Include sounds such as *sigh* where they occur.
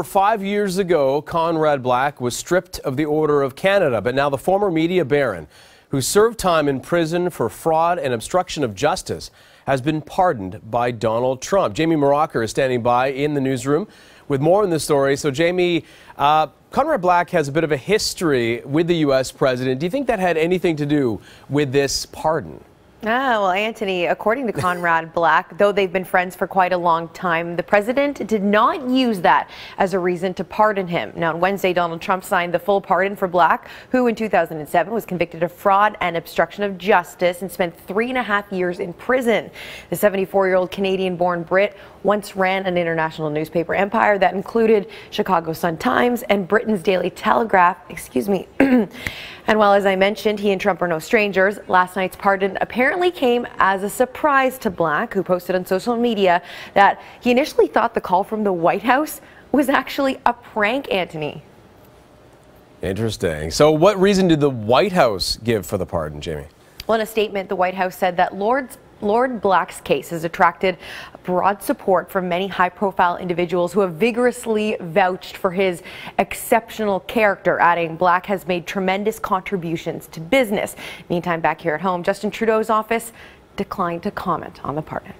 Over five years ago, Conrad Black was stripped of the Order of Canada, but now the former media baron, who served time in prison for fraud and obstruction of justice, has been pardoned by Donald Trump. Jamie Mauracher is standing by in the newsroom with more on this story. So, Jamie, uh, Conrad Black has a bit of a history with the U.S. president. Do you think that had anything to do with this pardon? Ah, well, Antony, according to Conrad *laughs* Black, though they've been friends for quite a long time, the president did not use that as a reason to pardon him. Now, on Wednesday, Donald Trump signed the full pardon for Black, who in 2007 was convicted of fraud and obstruction of justice and spent three and a half years in prison. The 74 year old Canadian born Brit once ran an international newspaper empire that included Chicago Sun-Times and Britain's Daily Telegraph. Excuse me. *clears throat* And while, as I mentioned, he and Trump are no strangers, last night's pardon apparently came as a surprise to Black, who posted on social media that he initially thought the call from the White House was actually a prank, Antony. Interesting. So, what reason did the White House give for the pardon, Jamie? Well, in a statement, the White House said that Lord's Lord Black's case has attracted broad support from many high profile individuals who have vigorously vouched for his exceptional character, adding Black has made tremendous contributions to business. Meantime, back here at home, Justin Trudeau's office declined to comment on the pardon.